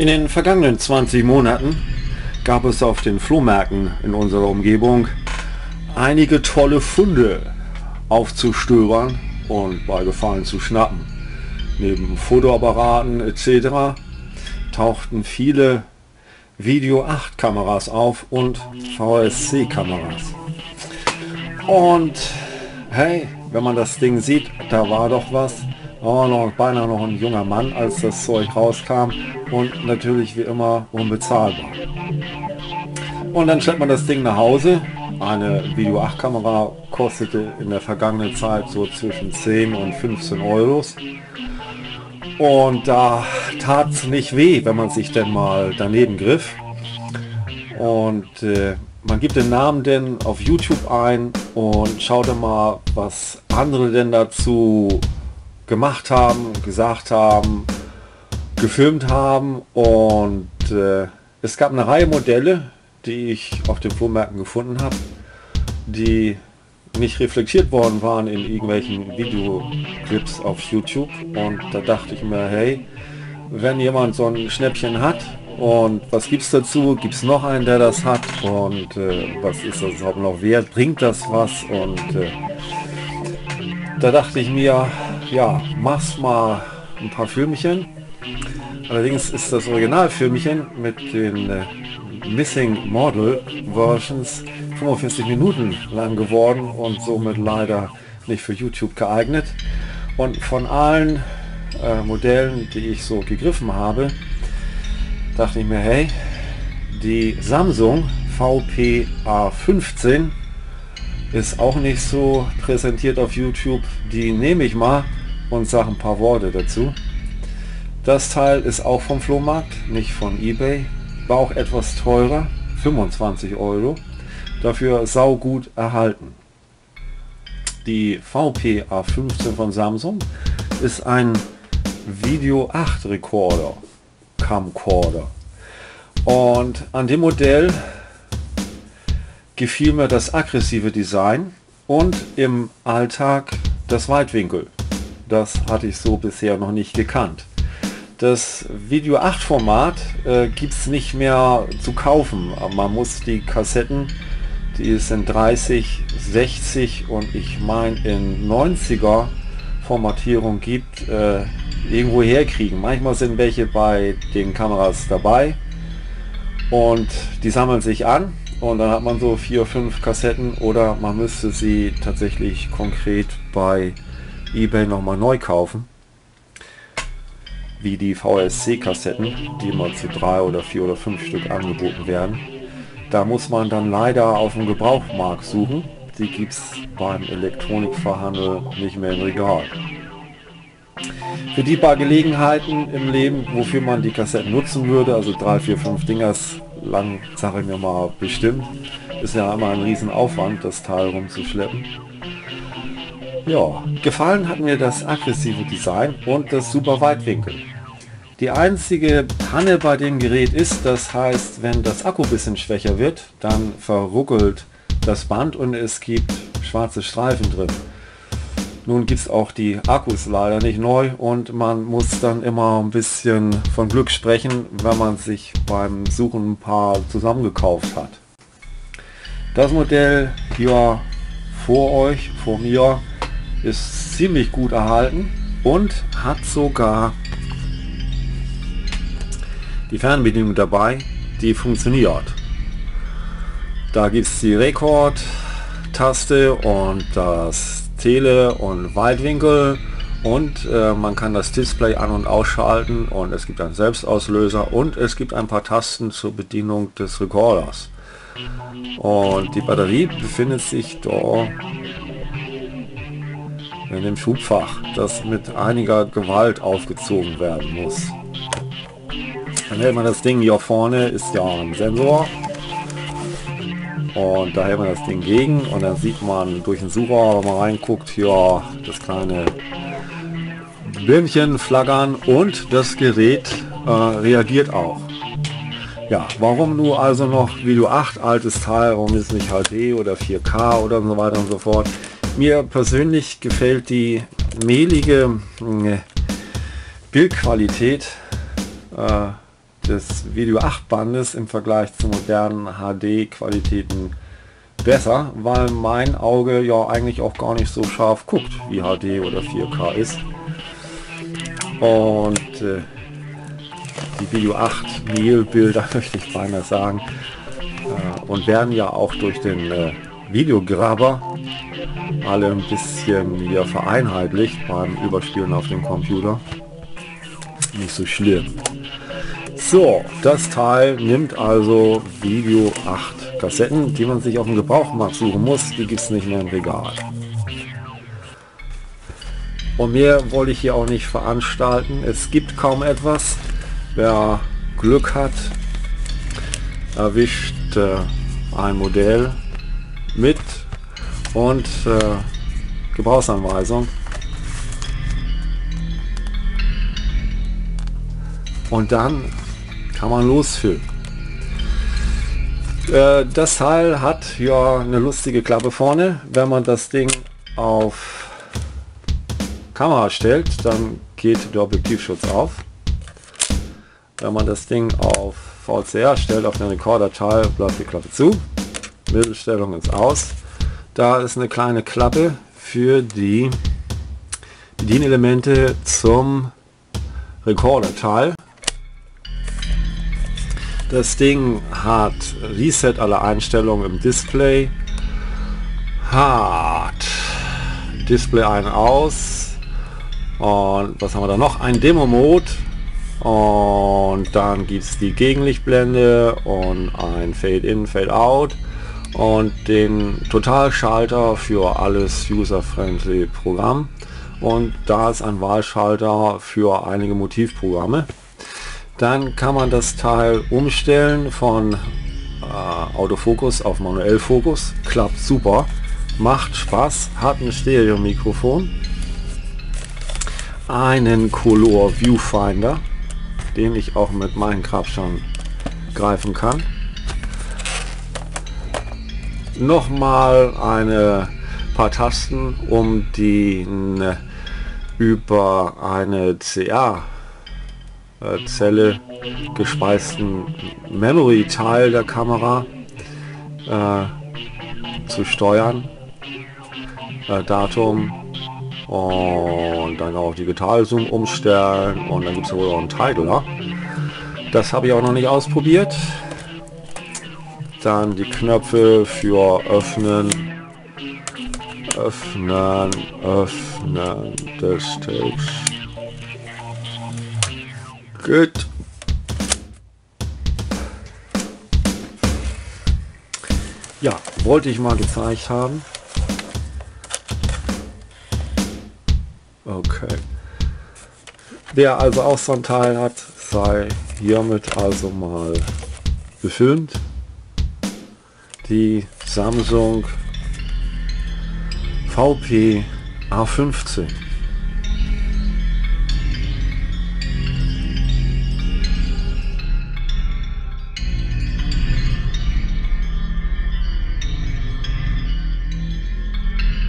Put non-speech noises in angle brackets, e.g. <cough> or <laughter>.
In den vergangenen 20 Monaten gab es auf den Flohmärkten in unserer Umgebung einige tolle Funde aufzustöbern und bei Gefallen zu schnappen. Neben Fotoapparaten etc. tauchten viele Video 8 Kameras auf und VSC Kameras. Und hey, wenn man das Ding sieht, da war doch was. Oh, noch, beinahe noch ein junger Mann, als das Zeug rauskam und natürlich wie immer unbezahlbar. Und dann stellt man das Ding nach Hause. Eine Video 8 Kamera kostete in der vergangenen Zeit so zwischen 10 und 15 Euros. Und da tat es nicht weh, wenn man sich denn mal daneben griff. Und äh, man gibt den Namen denn auf YouTube ein und schaut mal, was andere denn dazu gemacht haben, gesagt haben, gefilmt haben. Und äh, es gab eine Reihe Modelle, die ich auf den Flohmärkten gefunden habe, die nicht reflektiert worden waren in irgendwelchen Videoclips auf YouTube. Und da dachte ich mir, hey, wenn jemand so ein Schnäppchen hat und was gibt es dazu, gibt es noch einen, der das hat? Und äh, was ist das überhaupt noch wert, bringt das was? Und äh, da dachte ich mir, ja, mach's mal ein paar Filmchen. Allerdings ist das Originalfilmchen mit den äh, Missing Model Versions 45 Minuten lang geworden und somit leider nicht für YouTube geeignet. Und von allen äh, Modellen, die ich so gegriffen habe, dachte ich mir, hey, die Samsung VPA15 ist auch nicht so präsentiert auf YouTube. Die nehme ich mal und sage ein paar Worte dazu. Das Teil ist auch vom Flohmarkt, nicht von eBay war auch etwas teurer, 25 Euro, dafür saugut erhalten. Die VPA15 von Samsung ist ein Video 8 Recorder, Camcorder. Und an dem Modell gefiel mir das aggressive Design und im Alltag das Weitwinkel. Das hatte ich so bisher noch nicht gekannt. Das Video 8 Format äh, gibt es nicht mehr zu kaufen. Man muss die Kassetten, die es in 30, 60 und ich meine in 90er Formatierung gibt, äh, irgendwo herkriegen. Manchmal sind welche bei den Kameras dabei und die sammeln sich an und dann hat man so vier, fünf Kassetten oder man müsste sie tatsächlich konkret bei eBay nochmal neu kaufen wie die VSC-Kassetten, die immer zu drei oder vier oder fünf Stück angeboten werden. Da muss man dann leider auf dem Gebrauchmarkt suchen. Die gibt es beim Elektronikverhandel nicht mehr im Regal. Für die paar Gelegenheiten im Leben, wofür man die Kassetten nutzen würde, also drei, vier, fünf Dingers lang, sage ich mir mal, bestimmt, ist ja immer ein Riesenaufwand, das Teil rumzuschleppen. Ja, gefallen hat mir das aggressive Design und das super Weitwinkel. Die einzige Panne bei dem Gerät ist, das heißt, wenn das Akku bisschen schwächer wird, dann verruckelt das Band und es gibt schwarze Streifen drin. Nun gibt es auch die Akkus leider nicht neu und man muss dann immer ein bisschen von Glück sprechen, wenn man sich beim Suchen ein paar zusammengekauft hat. Das Modell hier vor euch, vor mir, ist ziemlich gut erhalten und hat sogar die Fernbedienung dabei, die funktioniert. Da gibt es die Rekord-Taste und das Tele- und Weitwinkel und äh, man kann das Display an- und ausschalten und es gibt einen Selbstauslöser und es gibt ein paar Tasten zur Bedienung des Recorders. Und die Batterie befindet sich da in dem Schubfach, das mit einiger Gewalt aufgezogen werden muss. Dann hält man das Ding hier vorne, ist ja ein Sensor. Und da hält man das Ding gegen und dann sieht man durch den Sucher, wenn man reinguckt, hier das kleine Birnchen flaggern und das Gerät äh, reagiert auch. Ja, warum nur also noch Video 8 altes Teil, warum ist nicht HD oder 4K oder so weiter und so fort. Mir persönlich gefällt die mehlige äh, Bildqualität äh, des Video 8 Bandes im Vergleich zu modernen HD Qualitäten besser, weil mein Auge ja eigentlich auch gar nicht so scharf guckt, wie HD oder 4K ist. Und äh, die Video 8 Mehlbilder <laughs> möchte ich beinahe sagen äh, und werden ja auch durch den äh, Videograber alle ein bisschen hier vereinheitlicht beim Überspielen auf dem Computer. Nicht so schlimm. So, das Teil nimmt also Video 8 Kassetten, die man sich auf dem Gebrauchmarkt suchen muss. Die gibt es nicht mehr im Regal. Und mehr wollte ich hier auch nicht veranstalten. Es gibt kaum etwas. Wer Glück hat, erwischt äh, ein Modell mit und äh, Gebrauchsanweisung. Und dann kann man losfüllen. Äh, das Teil hat ja eine lustige Klappe vorne. Wenn man das Ding auf Kamera stellt, dann geht der Objektivschutz auf. Wenn man das Ding auf VCR stellt, auf den Rekorderteil, bleibt die Klappe zu. Mittelstellung ins Aus. Da ist eine kleine Klappe für die Bedienelemente zum Rekorderteil. Das Ding hat Reset aller Einstellungen im Display. Hat Display ein aus. Und was haben wir da noch? Ein Demo-Mode. Und dann gibt es die Gegenlichtblende und ein Fade-In, Fade-Out und den Totalschalter für alles user-friendly Programm. Und da ist ein Wahlschalter für einige Motivprogramme. Dann kann man das Teil umstellen von äh, Autofokus auf manuell Fokus. Klappt super, macht Spaß, hat ein Stereo-Mikrofon, einen Color Viewfinder, den ich auch mit Minecraft schon greifen kann nochmal eine paar Tasten, um den über eine CA-Zelle gespeisten Memory-Teil der Kamera äh, zu steuern. Äh, Datum und dann auch Digital-Zoom umstellen und dann gibt es wohl auch einen Titler. Das habe ich auch noch nicht ausprobiert. Dann die Knöpfe für öffnen, öffnen, öffnen des Tapes. Gut. Ja, wollte ich mal gezeigt haben. Okay. Wer also auch so ein Teil hat, sei hiermit also mal gefilmt die Samsung VP A15.